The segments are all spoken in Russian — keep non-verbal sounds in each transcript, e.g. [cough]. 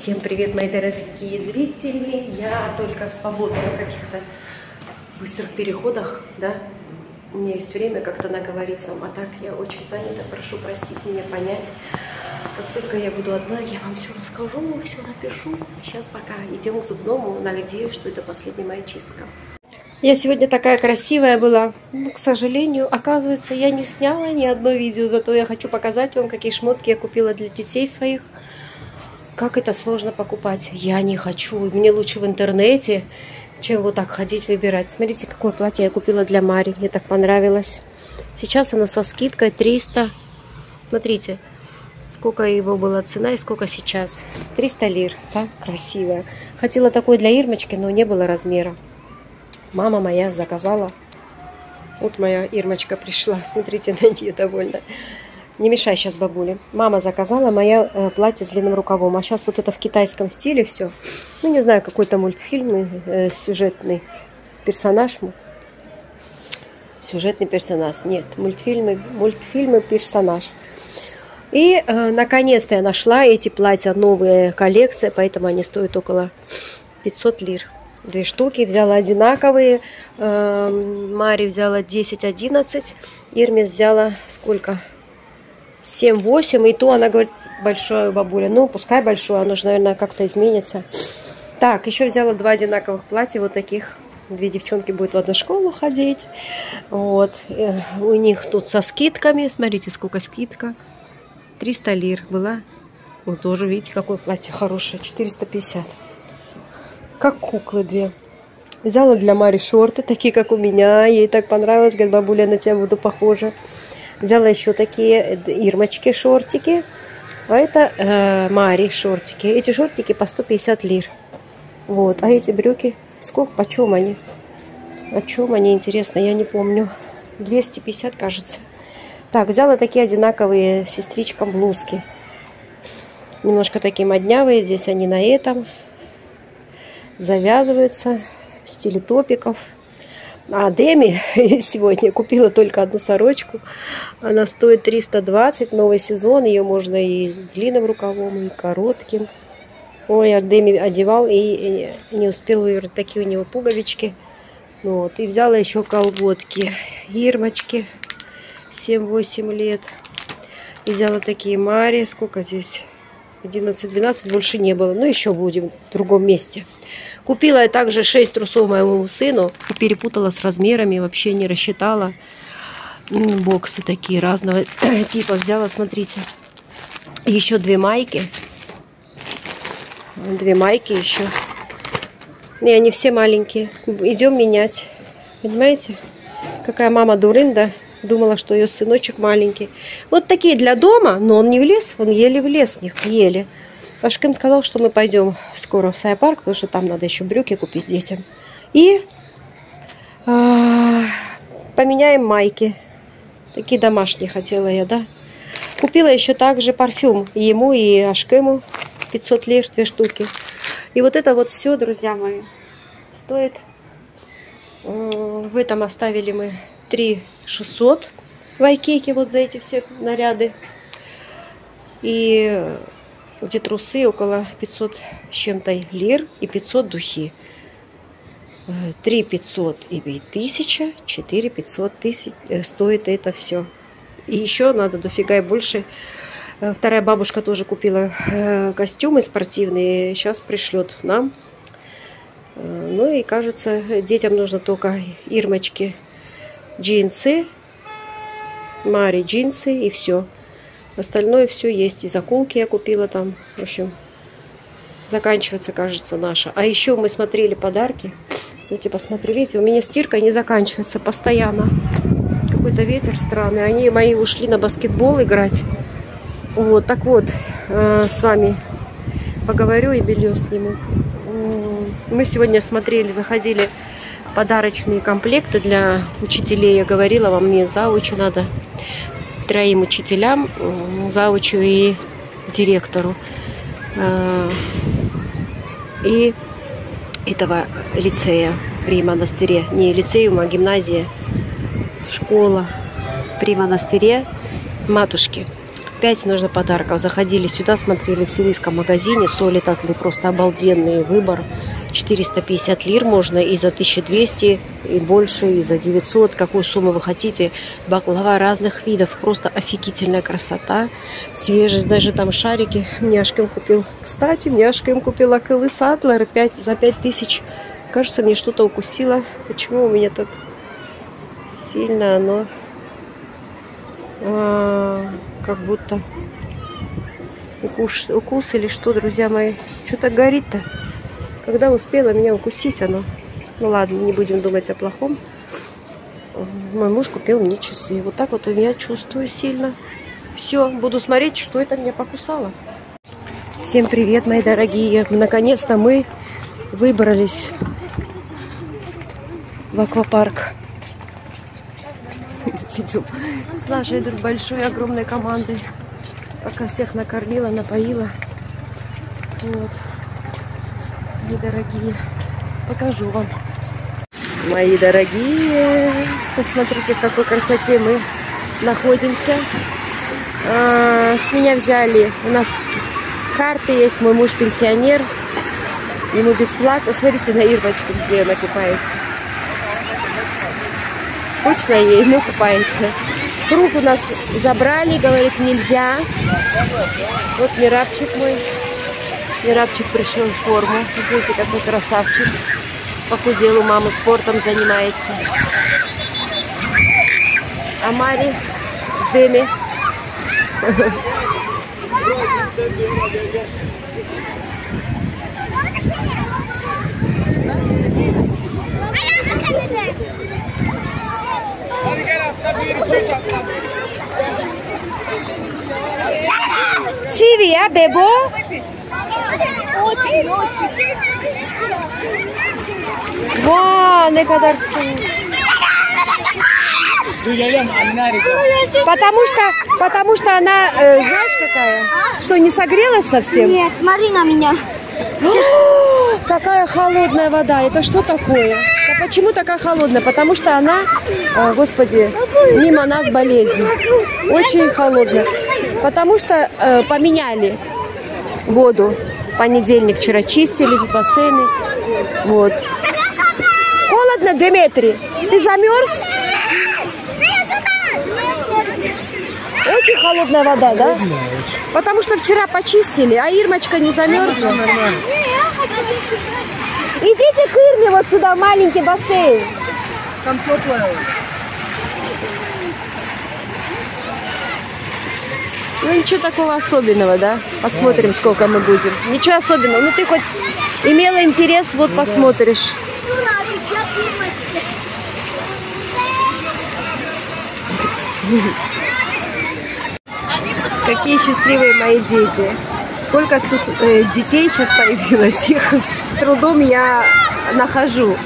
Всем привет, мои дорогие зрители. Я только свободна на каких-то быстрых переходах, да. У меня есть время как-то наговорить вам, а так я очень занята. Прошу простить меня, понять. Как только я буду одна, я вам все расскажу, все напишу. Сейчас пока идем к зубному. Надеюсь, что это последняя моя чистка. Я сегодня такая красивая была. Но, к сожалению, оказывается, я не сняла ни одно видео. Зато я хочу показать вам, какие шмотки я купила для детей своих. Как это сложно покупать. Я не хочу. Мне лучше в интернете, чем вот так ходить выбирать. Смотрите, какое платье я купила для Мари. Мне так понравилось. Сейчас оно со скидкой 300. Смотрите, сколько его была цена и сколько сейчас. 300 лир. Да? Красивая. Хотела такой для Ирмочки, но не было размера. Мама моя заказала. Вот моя Ирмочка пришла. [laughs] Смотрите на нее довольно. Не мешай сейчас бабуле. Мама заказала мое э, платье с длинным рукавом. А сейчас вот это в китайском стиле все. Ну, не знаю, какой-то мультфильм, э, сюжетный персонаж. Сюжетный персонаж. Нет, мультфильмы, мультфильмы персонаж. И э, наконец-то я нашла эти платья, новые коллекции, поэтому они стоят около 500 лир. Две штуки, взяла одинаковые. Э, Мари взяла 10-11. Ирме взяла сколько? 7-8. И то она говорит, большое бабуля. Ну, пускай большое, оно же, наверное, как-то изменится. Так, еще взяла два одинаковых платья, вот таких. Две девчонки будут в одну школу ходить. Вот. Э, у них тут со скидками. Смотрите, сколько скидка. 300 лир была. Вот тоже, видите, какое платье хорошее. 450. Как куклы две. Взяла для Мари шорты, такие, как у меня. Ей так понравилось. Говорит, бабуля, на тебя буду похожа. Взяла еще такие ирмочки шортики. А это э, Мари шортики. Эти шортики по 150 лир. Вот. А эти брюки, сколько, почем они? О чем они, интересно, я не помню. 250, кажется. Так, взяла такие одинаковые сестричкам блузки. Немножко такие моднявые. Здесь они на этом. Завязываются в стиле топиков. А Деми [laughs] сегодня купила только одну сорочку. Она стоит 320, новый сезон. Ее можно и длинным рукавом, и коротким. Ой, а Деми одевал и не успел. Такие у него пуговички. Вот. И взяла еще колготки. Ирмочки. 7-8 лет. И взяла такие Мари. Сколько здесь? 11-12 больше не было. Ну, еще будем в другом месте. Купила я также 6 трусов моему сыну. И перепутала с размерами. Вообще не рассчитала. Боксы такие разного [clears throat] типа взяла. Смотрите. Еще две майки. Две майки еще. И они все маленькие. Идем менять. Понимаете? Какая мама дурында. Думала, что ее сыночек маленький. Вот такие для дома, но он не влез, он еле влез в них, еле. Пашким сказал, что мы пойдем скоро в Сайпарк, потому что там надо еще брюки купить детям. И а, поменяем майки. Такие домашние хотела я, да. Купила еще также парфюм ему и Ашкему. 500 лир, две штуки. И вот это вот все, друзья мои, стоит... В этом оставили мы 3 600 в вот за эти все наряды. И эти трусы около 500 с чем-то лир и 500 духи. 3 500 и 1000, 4 500 тысяч стоит это все. И еще надо дофига и больше. Э, вторая бабушка тоже купила э, костюмы спортивные, сейчас пришлет нам. Э, ну и кажется, детям нужно только ирмочки, джинсы, Мари джинсы и все. Остальное все есть. И заколки я купила там. В общем, заканчивается, кажется, наша. А еще мы смотрели подарки. Давайте посмотрю. Видите, у меня стирка не заканчивается постоянно. Какой-то ветер странный. Они мои ушли на баскетбол играть. Вот, так вот, э, с вами поговорю и белье сниму. Мы сегодня смотрели, заходили подарочные комплекты для учителей. Я говорила вам, мне заучу надо троим учителям, заучу и директору. А, и этого лицея при монастыре. Не лицеум, а гимназия, школа при монастыре матушки. Опять нужно подарков. Заходили сюда, смотрели в сирийском магазине. Соли татлы просто обалденный выбор. 450 лир можно и за 1200, и больше, и за 900. Какую сумму вы хотите. Баклава разных видов. Просто офигительная красота. Свежесть. Даже там шарики Няшкин купил. Кстати, Няшкин купил акылы Сатлер 5, за 5000. Кажется, мне что-то укусило. Почему у меня так сильно оно а, как будто укус, укус или что, друзья мои. Что то горит-то? Когда успела меня укусить оно? Ну ладно, не будем думать о плохом. Мой муж купил мне часы. Вот так вот у меня чувствую сильно. Все, буду смотреть, что это меня покусало. Всем привет, мои дорогие. Наконец-то мы выбрались в аквапарк идем с нашей большой, огромной командой. Пока всех накормила, напоила. Вот. Мои дорогие. Покажу вам. Мои дорогие, посмотрите, в какой красоте мы находимся. А, с меня взяли, у нас карты есть, мой муж пенсионер, ему бесплатно. Смотрите на Ирвочку, где она купается. Скучно ей, ну купается. Круг у нас забрали, говорит, нельзя. Вот Мирабчик мой. Мирабчик пришел в форму. Смотрите, какой красавчик. Похудел у мамы, спортом занимается. А Мари в дыме. [laughs] Сиви, а, Бебо? Вау, ne kadar Потому что, потому что она, э, знаешь какая? Что, не согрелась совсем? Нет, смотри на меня. Какая холодная вода. Это что такое? А почему такая холодная? Потому что она, э, господи, мимо нас болезнь. Очень холодная. Потому что э, поменяли воду. Понедельник вчера чистили бассейны. Вот. Холодно, Дмитрий? Ты замерз? Очень холодная вода, да? Потому что вчера почистили, а Ирмочка не замерзла. Идите к Ирме вот сюда, маленький бассейн. Там теплая. Ну ничего такого особенного, да? Посмотрим, сколько мы будем. Ничего особенного. Ну ты хоть имела интерес, вот ну, посмотришь. Какие счастливые мои дети. Сколько тут э, детей сейчас появилось. Их с трудом я нахожу.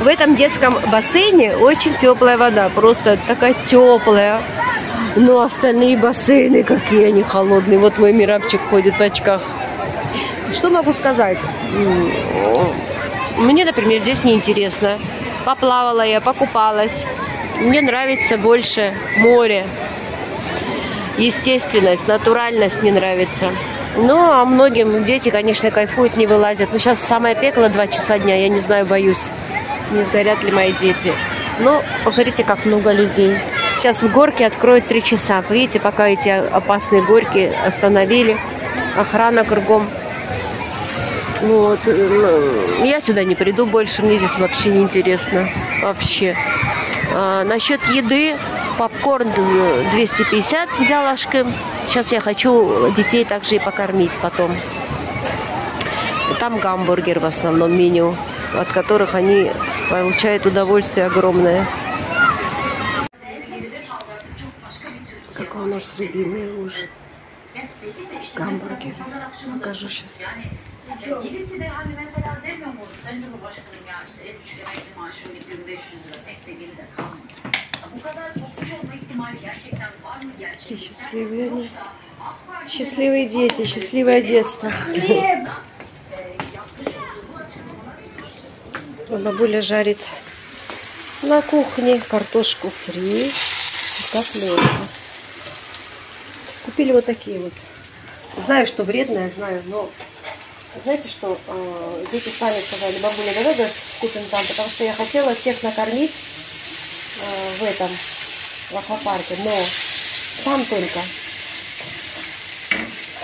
В этом детском бассейне очень теплая вода. Просто такая теплая. Но остальные бассейны, какие они холодные. Вот мой Мирабчик ходит в очках. Что могу сказать? Мне, например, здесь неинтересно. Поплавала я, покупалась. Мне нравится больше море. Естественность, натуральность мне нравится. Ну, а многим дети, конечно, кайфуют, не вылазят. Но сейчас самое пекло, два часа дня, я не знаю, боюсь, не сгорят ли мои дети. Ну, посмотрите, как много людей. Сейчас в горке откроют три часа. Видите, пока эти опасные горки остановили. Охрана кругом. Вот. Ну, я сюда не приду больше, мне здесь вообще не интересно. Вообще. А, насчет еды, попкорн 250 взял Ашкем. Сейчас я хочу детей также и покормить потом. Там гамбургер в основном меню, от которых они получают удовольствие огромное. Какой у нас любимый ужин. Гамбургер. Покажу сейчас. Birisi de hani mesela demiyor mu Sayın Cumhurbaşkanım ya işte en düşük emekli maaşı 2500 lira tek de geride kalmıyor. Gerçekten? Счастливые они. Счастливые дети, счастливое детство. Бабуля жарит на кухне картошку фри и котлетку. купили вот такие вот. Знаю, что вредное, знаю, но знаете что, э, дети сами сказали, бабуля, давай купим там, потому что я хотела всех накормить в этом, в аквапарке, но там только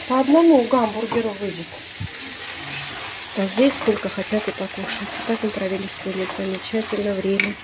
по одному гамбургеру выйдет. А здесь сколько хотят и покушать. Так мы провели сегодня замечательное время.